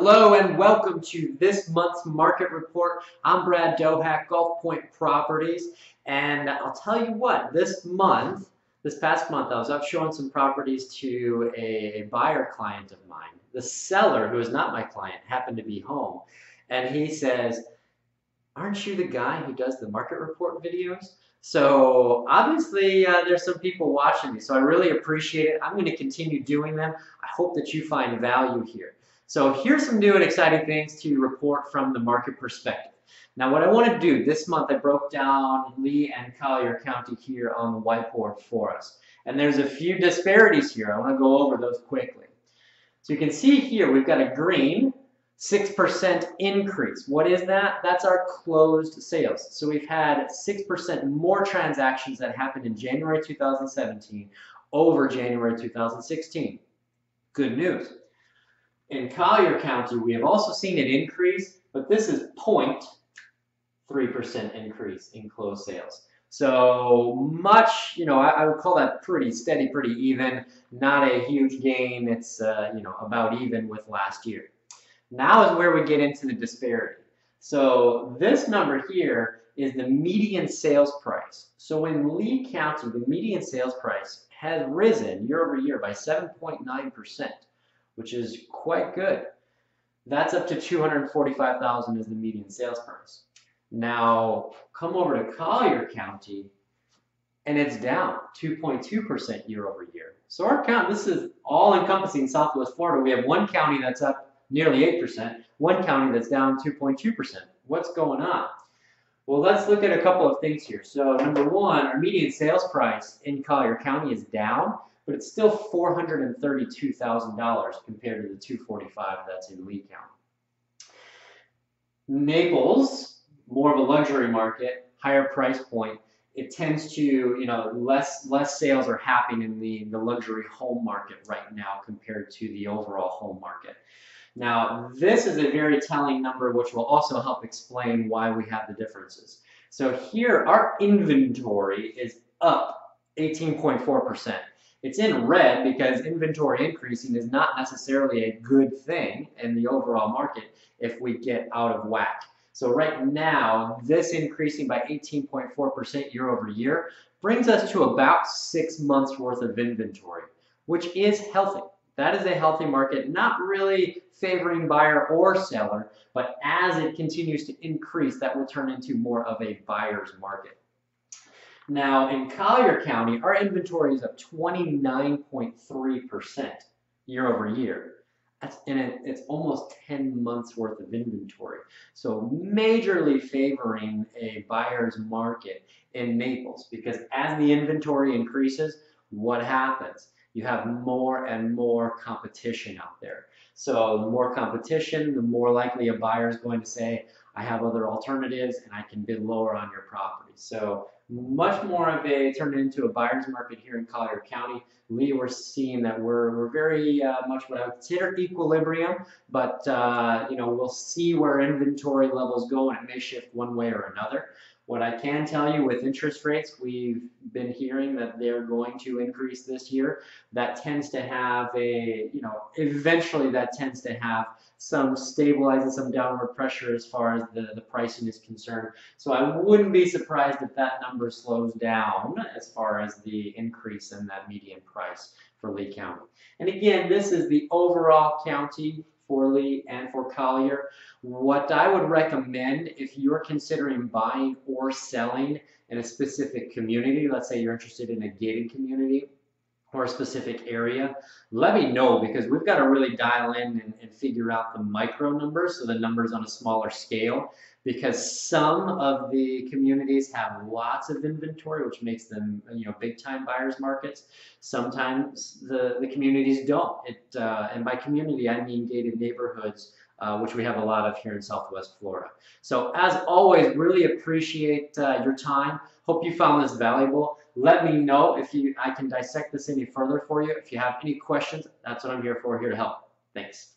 Hello and welcome to this month's market report. I'm Brad Dohack, Gulf Pointe Properties, and I'll tell you what, this month, this past month, I was up showing some properties to a buyer client of mine. The seller, who is not my client, happened to be home, and he says, aren't you the guy who does the market report videos? So obviously uh, there's some people watching me, so I really appreciate it. I'm going to continue doing them. I hope that you find value here. So here's some new and exciting things to report from the market perspective. Now what I want to do, this month I broke down Lee and Collier County here on the whiteboard for us. And there's a few disparities here. I want to go over those quickly. So you can see here we've got a green 6% increase. What is that? That's our closed sales. So we've had 6% more transactions that happened in January 2017 over January 2016. Good news. In Collier County, we have also seen an increase, but this is 0.3% increase in closed sales. So much, you know, I, I, would call that pretty steady, pretty even. Not a huge gain. It's, uh, you know, about even with last year. Now is where we get into the disparity. So this number here is the median sales price. So in Lee County, the median sales price has risen year over year by 7.9% which is quite good. That's up to 245,000 as the median sales price. Now, come over to Collier County, and it's down 2.2% year over year. So our count, this is all encompassing Southwest Florida. We have one county that's up nearly 8%, one county that's down 2.2%. What's going on? Well, let's look at a couple of things here. So number one, our median sales price in Collier County is down, but it's still $432,000 compared to the 245 that's in Lee County. Naples, more of a luxury market, higher price point, it tends to, you know, less less sales are happening in the, the luxury home market right now compared to the overall home market. Now, this is a very telling number which will also help explain why we have the differences. So here, our inventory is up 18.4%. It's in red because inventory increasing is not necessarily a good thing in the overall market if we get out of whack. So right now, this increasing by 18.4% year over year brings us to about six months worth of inventory, which is healthy. That is a healthy market, not really favoring buyer or seller, but as it continues to increase, that will turn into more of a buyer's market. Now, in Collier County, our inventory is up 29.3% year over year. That's, and it, it's almost 10 months worth of inventory. So majorly favoring a buyer's market in Naples because as the inventory increases, what happens? You have more and more competition out there. So the more competition, the more likely a buyer is going to say, I have other alternatives and I can bid lower on your property. So much more of a turned into a buyer's market here in Collier County. Lee, we're seeing that we're, we're very uh, much what I would consider equilibrium, but uh, you know we'll see where inventory levels go and it may shift one way or another. What I can tell you with interest rates, we've been hearing that they're going to increase this year. That tends to have a, you know, eventually that tends to have some stabilizing, some downward pressure as far as the, the pricing is concerned. So I wouldn't be surprised if that number slows down as far as the increase in that median price for Lee County. And again, this is the overall county for Lee and for Collier. What I would recommend if you're considering buying or selling in a specific community, let's say you're interested in a gated community, or a specific area, let me know because we've got to really dial in and, and, figure out the micro numbers, so the numbers on a smaller scale, because some of the communities have lots of inventory, which makes them you know big time buyers markets. Sometimes the, the communities don't. It uh, and by community I mean gated neighborhoods. Uh, which we have a lot of here in Southwest Florida. So as always, really appreciate uh, your time. Hope you found this valuable. Let me know if you I can dissect this any further for you. If you have any questions, that's what I'm here for, here to help. Thanks.